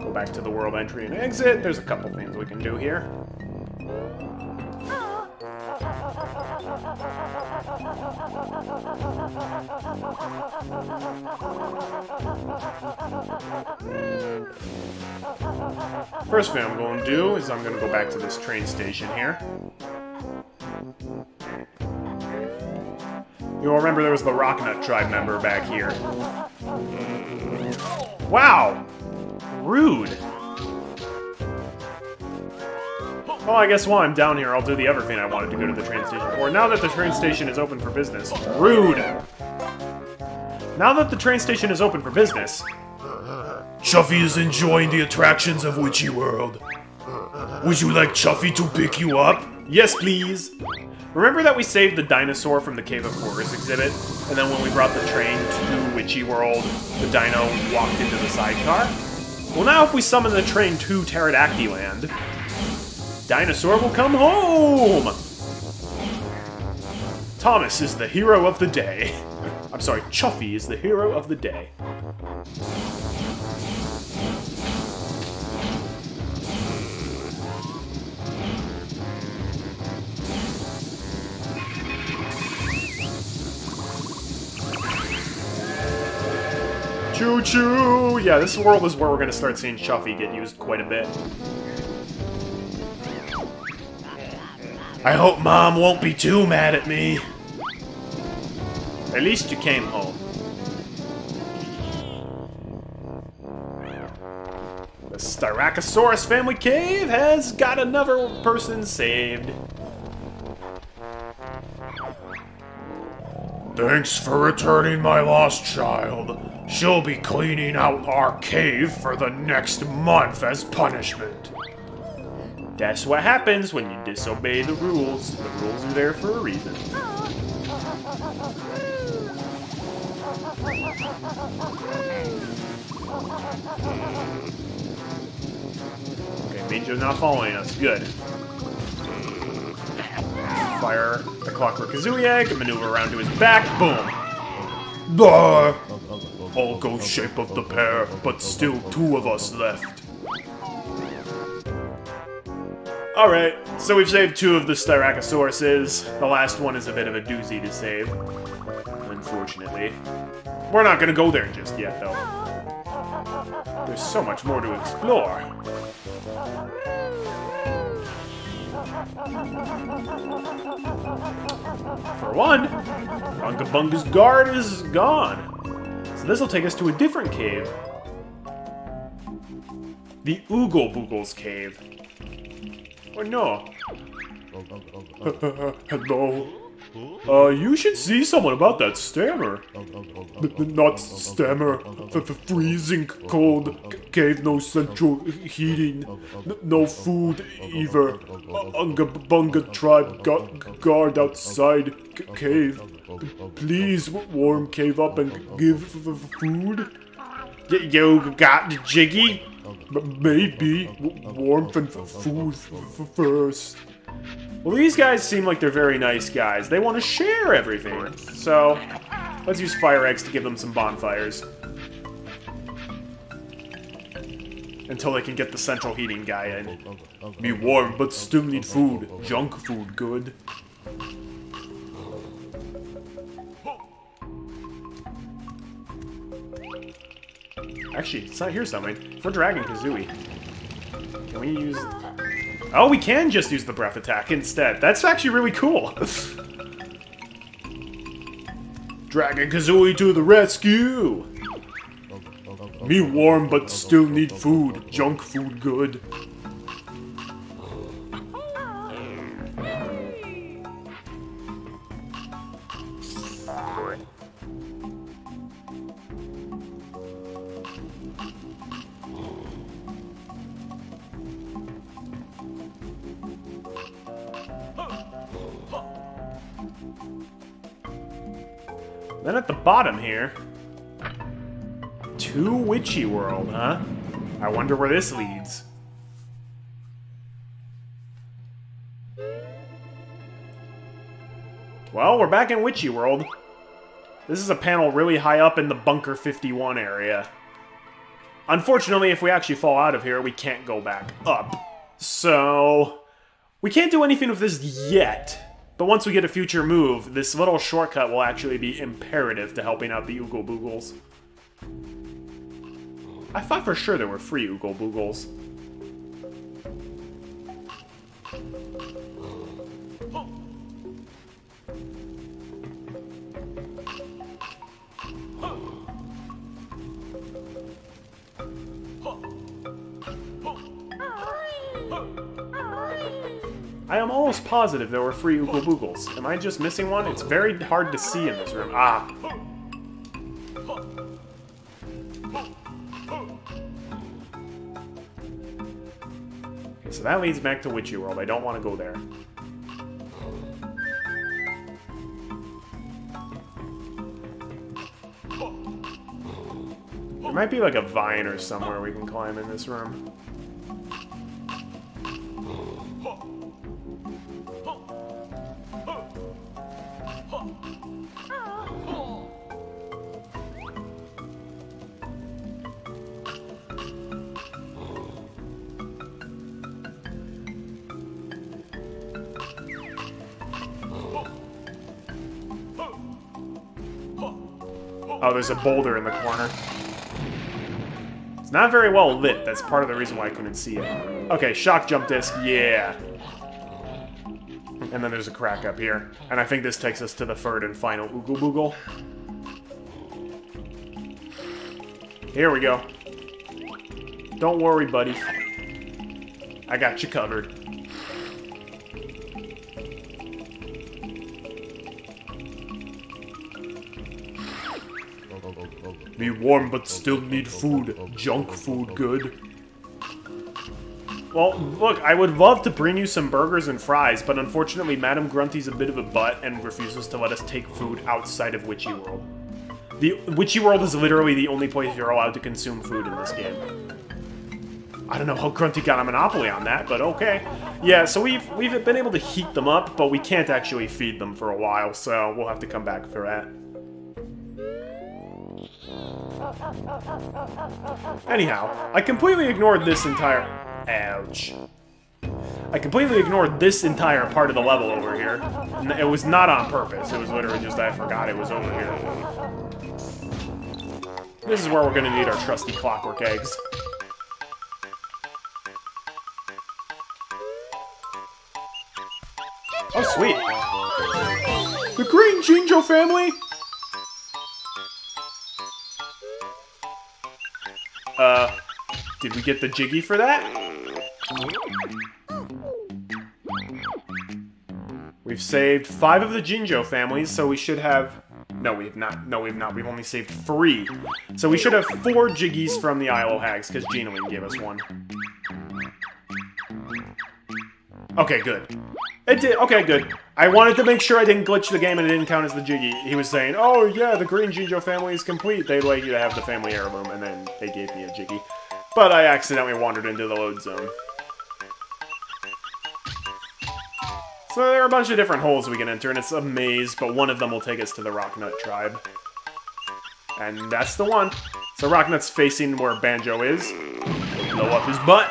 Go back to the world entry and exit. There's a couple things we can do here. First thing I'm going to do is I'm going to go back to this train station here. You'll remember there was the Rocknut tribe member back here. Wow! Rude. Well, I guess while I'm down here, I'll do the other thing I wanted to go to the train station for. Now that the train station is open for business. Rude! Now that the train station is open for business, Chuffy is enjoying the attractions of Witchy World. Would you like Chuffy to pick you up? Yes, please. Remember that we saved the dinosaur from the Cave of Horrors exhibit? And then when we brought the train to Witchy World, the dino walked into the sidecar? Well, now if we summon the train to Terrydactyland, Dinosaur will come home! Thomas is the hero of the day. I'm sorry, Chuffy is the hero of the day. Choo choo! Yeah, this world is where we're gonna start seeing Chuffy get used quite a bit. I hope Mom won't be too mad at me. At least you came home. The Styracosaurus family cave has got another person saved. Thanks for returning my lost child. She'll be cleaning out our cave for the next month as punishment. That's what happens when you disobey the rules. The rules are there for a reason. Okay, Minjo's not following us. Good. Fire the Clockwork Egg, maneuver around to his back, boom! Duh! All go shape of the pair, but still two of us left. Alright, so we've saved two of the Styracosauruses. The last one is a bit of a doozy to save. Unfortunately. We're not gonna go there just yet, though. There's so much more to explore. For one, Bunga Bunga's guard is gone. This will take us to a different cave. The Oogle Boogle's cave. Or no. Hello. Uh, you should see someone about that stammer. Not stammer. The, freezing cold cave, no central heating, no food either. Unga Bunga tribe guard outside cave. Please warm cave up and give food. You got the jiggy? Maybe w- warmth and food first. Well, these guys seem like they're very nice guys. They want to share everything. So, let's use fire eggs to give them some bonfires. Until they can get the central heating guy in. Be warm, but still need food. Junk food, good. Actually, it's not here something. For Dragon Kazooie. Can we use... Oh, we can just use the breath attack instead. That's actually really cool. Dragon Kazooie to the rescue! Me warm but still need food. Junk food good. Witchy World, huh? I wonder where this leads. Well, we're back in Witchy World. This is a panel really high up in the Bunker 51 area. Unfortunately, if we actually fall out of here, we can't go back up. So, we can't do anything with this yet. But once we get a future move, this little shortcut will actually be imperative to helping out the Oogle Boogles. I thought for sure there were free Oogle Boogles. I am almost positive there were free Oogle Boogles. Am I just missing one? It's very hard to see in this room. Ah. That leads back to Witchy World. I don't want to go there. There might be like a vine or somewhere we can climb in this room. Oh, there's a boulder in the corner. It's not very well lit. That's part of the reason why I couldn't see it. Okay, shock jump disc. Yeah. And then there's a crack up here. And I think this takes us to the third and final Oogle Boogle. Here we go. Don't worry, buddy. I got you covered. Be warm but still need food. Junk food good. Well, look, I would love to bring you some burgers and fries, but unfortunately Madam Grunty's a bit of a butt and refuses to let us take food outside of Witchy World. The Witchy World is literally the only place you're allowed to consume food in this game. I don't know how Grunty got a monopoly on that, but okay. Yeah, so we've we've been able to heat them up, but we can't actually feed them for a while, so we'll have to come back for that. Anyhow, I completely ignored this entire... Ouch. I completely ignored this entire part of the level over here. It was not on purpose. It was literally just I forgot it was over here. This is where we're gonna need our trusty clockwork eggs. Oh, sweet. The Green Jinjo family? Uh, did we get the Jiggy for that? We've saved five of the Jinjo families, so we should have... No, we have not. No, we have not. We've only saved three. So we should have four Jiggies from the Isle of Hags, because Jingaling gave us one. Okay, good. It did. Okay, good. I wanted to make sure I didn't glitch the game and it didn't count as the Jiggy. He was saying, oh yeah, the Green Jinjo family is complete. They'd like you to have the family heirloom, and then they gave me a Jiggy. But I accidentally wandered into the load zone. So there are a bunch of different holes we can enter, and it's a maze, but one of them will take us to the Rocknut tribe. And that's the one. So Rocknut's facing where Banjo is. Blow up his butt.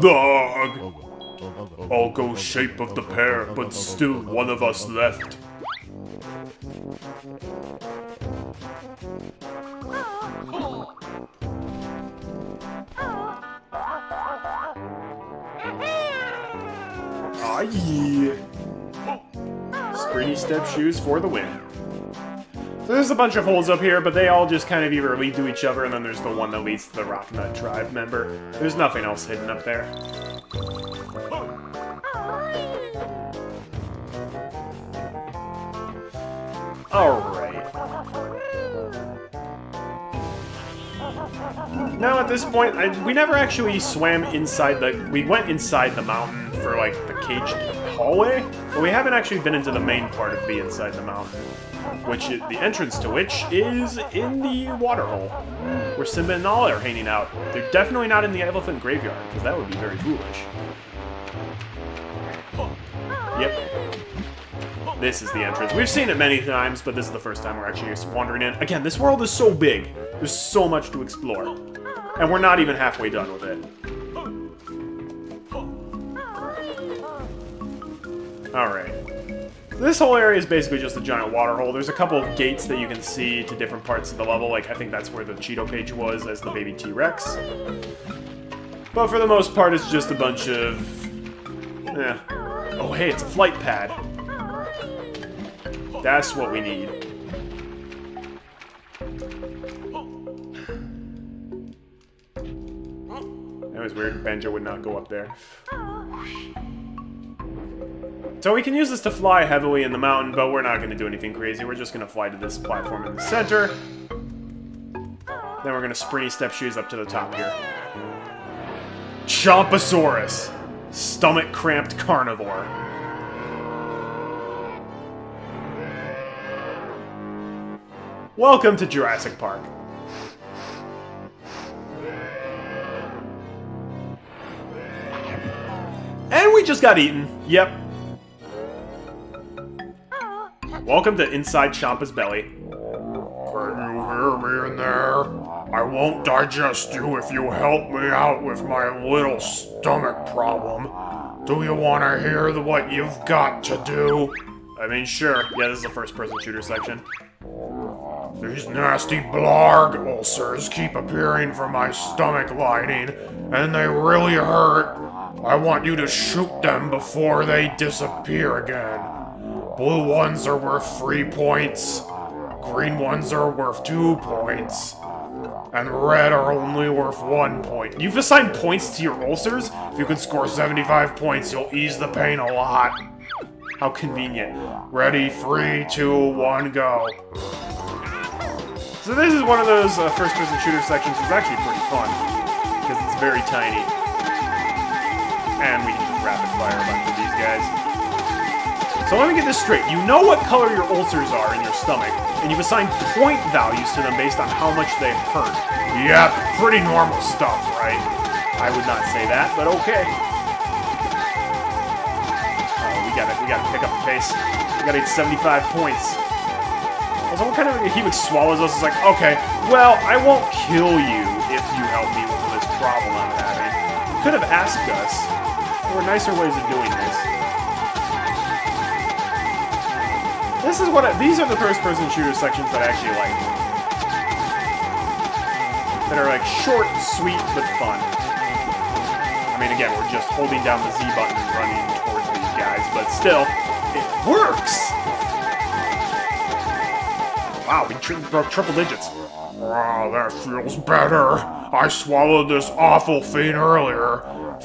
Dog! All go shape of the pair, but still one of us left. Yeah. Springy step shoes for the win. So there's a bunch of holes up here, but they all just kind of either lead to each other, and then there's the one that leads to the Rocknut tribe member. There's nothing else hidden up there. Now at this point, I, we never actually swam inside the... We went inside the mountain for, like, the caged hallway, but we haven't actually been into the main part of the inside the mountain, which is, the entrance to which is in the waterhole, where Simba and Nala are hanging out. They're definitely not in the elephant graveyard, because that would be very foolish. Yep. This is the entrance. We've seen it many times, but this is the first time we're actually wandering in. Again, this world is so big. There's so much to explore. And we're not even halfway done with it. Alright. This whole area is basically just a giant water hole. There's a couple of gates that you can see to different parts of the level. Like, I think that's where the Cheato page was as the baby T-Rex. But for the most part, it's just a bunch of... Eh. Oh, hey, it's a flight pad. That's what we need. Was weird. Banjo would not go up there. So we can use this to fly heavily in the mountain, but we're not going to do anything crazy. We're just going to fly to this platform in the center. Then we're going to sprinty step shoes up to the top here. Chompasaurus. Stomach-cramped carnivore. Welcome to Jurassic Park. We just got eaten. Yep. Welcome to Inside Chompa's belly. Can you hear me in there? I won't digest you if you help me out with my little stomach problem. Do you want to hear the, what you've got to do? I mean, sure. Yeah, this is the first-person shooter section. These nasty blarg ulcers keep appearing from my stomach lining, and they really hurt. I want you to shoot them before they disappear again. Blue ones are worth three points, green ones are worth two points, and red are only worth one point. You've assigned points to your ulcers? If you can score 75 points, you'll ease the pain a lot. How convenient. Ready, three, two, one, go. So this is one of those uh, first-person shooter sections that's actually pretty fun, because it's very tiny. And we can just rapid fire a bunch of these guys. So let me get this straight. You know what color your ulcers are in your stomach, and you've assigned point values to them based on how much they hurt. Yep, pretty normal stuff, right? I would not say that, but okay. Uh, we gotta, we gotta pick up the pace. We gotta get 75 points. Also, what kind of he would swallows us is like, okay, well, I won't kill you if you help me with this problem I'm having. You could have asked us. There were nicer ways of doing this. This is what I, these are the first-person shooter sections that I actually like. That are like short, sweet, but fun. I mean, again, we're just holding down the Z button and running towards these guys, but still, it works! Wow, we broke triple digits. Wow, that feels better. I swallowed this awful thing earlier.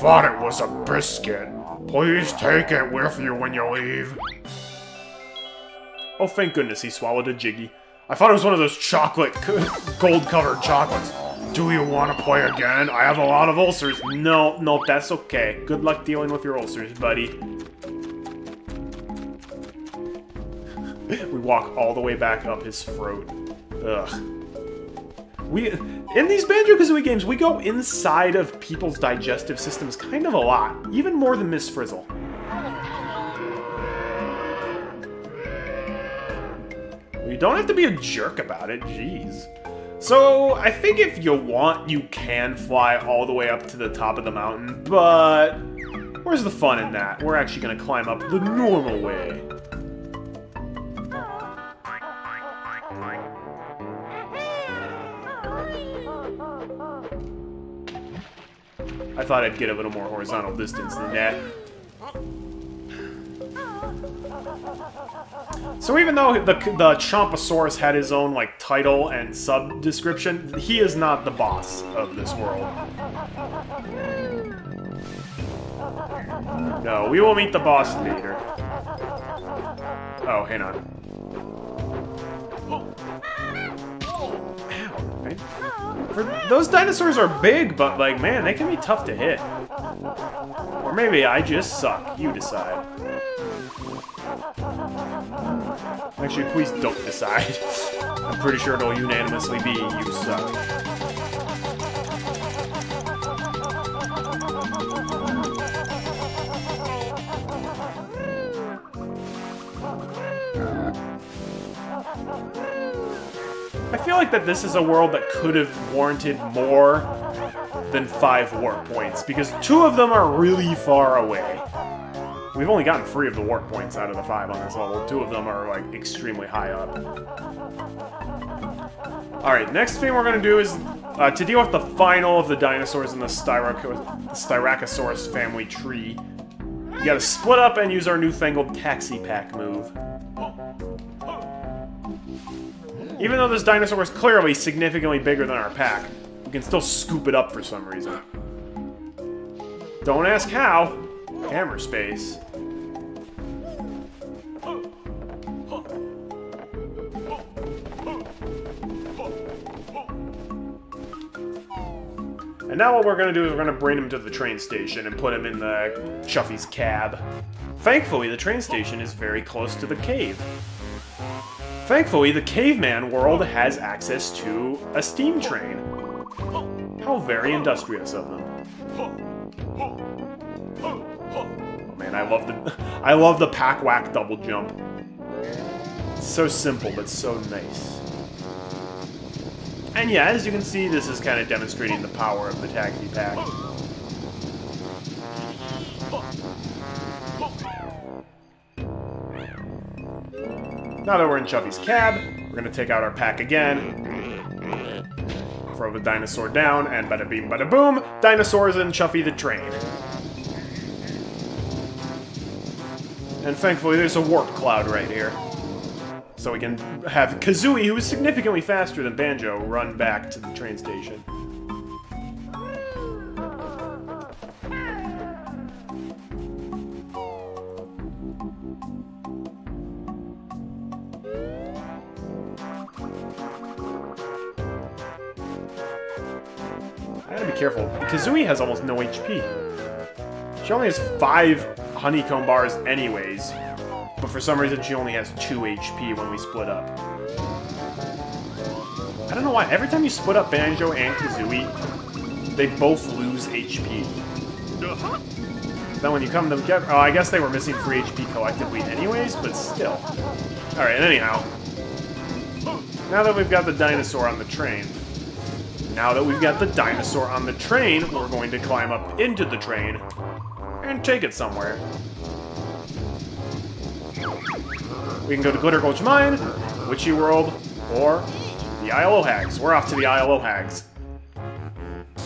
Thought it was a biscuit. Please take it with you when you leave. Oh, thank goodness he swallowed a Jiggy. I thought it was one of those chocolate, gold-covered chocolates. Do you want to play again? I have a lot of ulcers. No, no, that's okay. Good luck dealing with your ulcers, buddy. We walk all the way back up his throat. Ugh. We, in these Banjo-Kazooie games, we go inside of people's digestive systems kind of a lot. Even more than Miss Frizzle. You don't have to be a jerk about it, jeez. So, I think if you want, you can fly all the way up to the top of the mountain, but... Where's the fun in that? We're actually gonna climb up the normal way. Thought I'd get a little more horizontal distance than that. So even though the, the Chompasaurus had his own, like, title and sub-description, he is not the boss of this world. No, we will meet the boss later. Oh, hang on. For, those dinosaurs are big, but, like, man, they can be tough to hit. Or maybe I just suck. You decide. Actually, please don't decide. I'm pretty sure it'll unanimously be you suck. Feel like that this is a world that could have warranted more than five warp points, because two of them are really far away. We've only gotten three of the warp points out of the five on this level. Two of them are, like, extremely high up. Alright, next thing we're gonna do is uh, to deal with the final of the dinosaurs in the, Styraco the Styracosaurus family tree. You gotta split up and use our newfangled Taxi Pack move. Even though this dinosaur is clearly significantly bigger than our pack, we can still scoop it up for some reason. Don't ask how. Hammer space. And now what we're gonna do is we're gonna bring him to the train station and put him in the Chuffy's cab. Thankfully, the train station is very close to the cave. Thankfully, the caveman world has access to a steam train. How very industrious of them. Oh man, I love the I love the pack whack double jump. So simple but so nice. And yeah, as you can see, this is kind of demonstrating the power of the taxi pack. Now that we're in Chuffy's cab, we're gonna take out our pack again, throw the dinosaur down, and bada beam bada boom, dinosaurs and Chuffy the train. And thankfully there's a warp cloud right here. So we can have Kazooie, who is significantly faster than Banjo, run back to the train station. Kazooie has almost no HP. She only has five honeycomb bars anyways, but for some reason she only has 2 HP when we split up. I don't know why, every time you split up Banjo and Kazooie, they both lose HP. Then when you come together, oh, I guess they were missing 3 HP collectively anyways, but still. Alright, anyhow. Now that we've got the dinosaur on the train, now that we've got the dinosaur on the train, we're going to climb up into the train and take it somewhere. We can go to Glitter Gulch Mine, Witchy World, or the Isle o' Hags. We're off to the Isle o' Hags.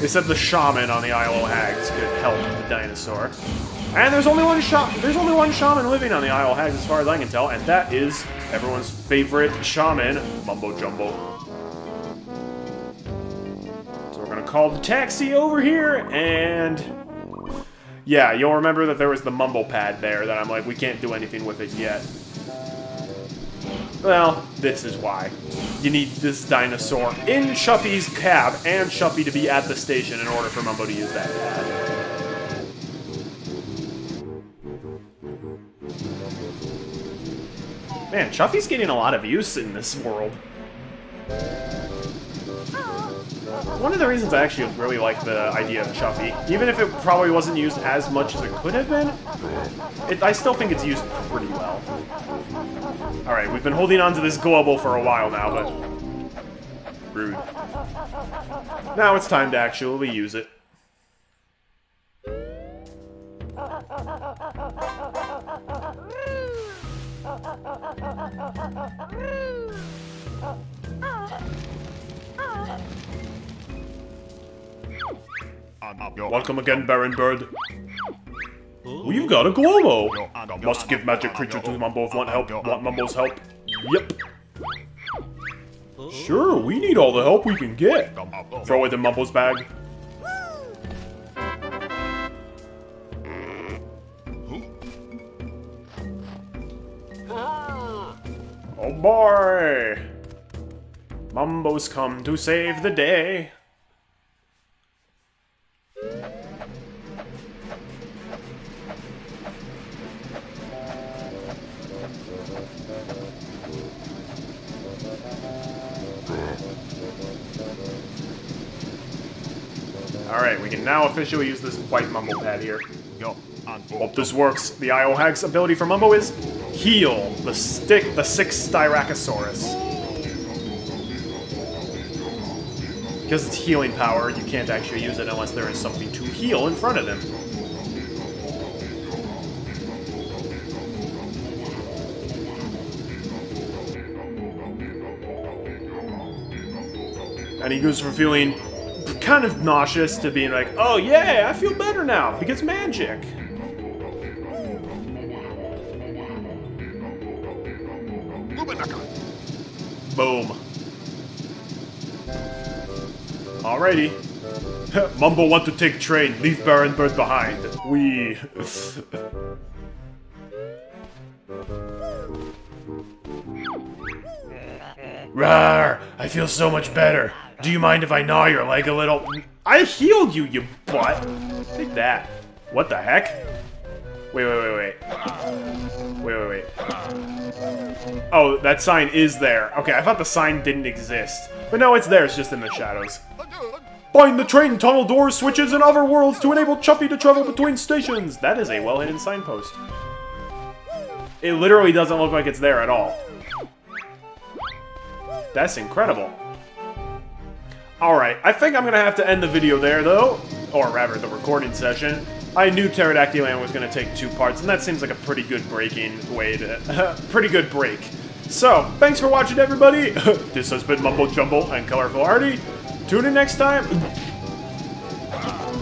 They said the shaman on the Isle o' Hags could help the dinosaur. And there's only one shaman. There's only one shaman living on the Isle o' Hags, as far as I can tell, and that is everyone's favorite shaman, Mumbo Jumbo. Call the taxi over here, and yeah, you'll remember that there was the Mumbo pad there that I'm like, we can't do anything with it yet. Well, this is why. You need this dinosaur in Chuffy's cab and Chuffy to be at the station in order for Mumbo to use that pad. Man, Chuffy's getting a lot of use in this world. One of the reasons I actually really like the idea of Chuffy, even if it probably wasn't used as much as it could have been, it, I still think it's used pretty well. Alright, we've been holding on to this Glowbo for a while now, but... Rude. Now it's time to actually use it. Welcome again, Baron Bird. We've got a Glowbo! Must give magic creature to Mumbo if want help. Want Mumbo's help? Yep. Sure, we need all the help we can get. Throw it in Mumbo's bag. Oh boy! Mumbo's come to save the day. Alright, we can now officially use this white Mumbo pad here. Hope this works. The Isle o' Hags ability for Mumbo is heal the stick, the six Styracosaurus. Because it's healing power, you can't actually use it unless there is something to heal in front of them. And he goes from feeling kind of nauseous to being like, oh yeah, I feel better now, because magic. Alrighty. Mumbo want to take train, leave Baron Bird behind. We... Rawr! I feel so much better. Do you mind if I gnaw your leg a little? I healed you, you butt! Take that. What the heck? Wait, wait, wait, wait. Wait, wait, wait. Oh, that sign is there. Okay, I thought the sign didn't exist. But no, it's there, it's just in the shadows. Find the train tunnel doors, switches, and other worlds to enable Chuffy to travel between stations! That is a well-hidden signpost. It literally doesn't look like it's there at all. That's incredible. Alright, I think I'm gonna have to end the video there, though. Or rather, the recording session. I knew Terrydactyland was gonna take two parts, and that seems like a pretty good breaking way to... pretty good break. So, thanks for watching, everybody! this has been Mumbo Jumbo and Colorful Arty. Tune in next time...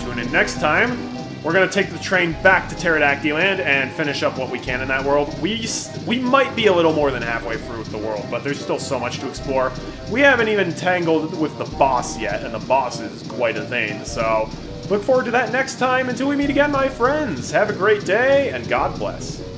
Tune in next time we're gonna take the train back to Terrydactyland and finish up what we can in that world. We we might be a little more than halfway through the world, but there's still so much to explore. We haven't even tangled with the boss yet, and the boss is quite a thing, so look forward to that next time. Until we meet again, my friends, have a great day, and God bless.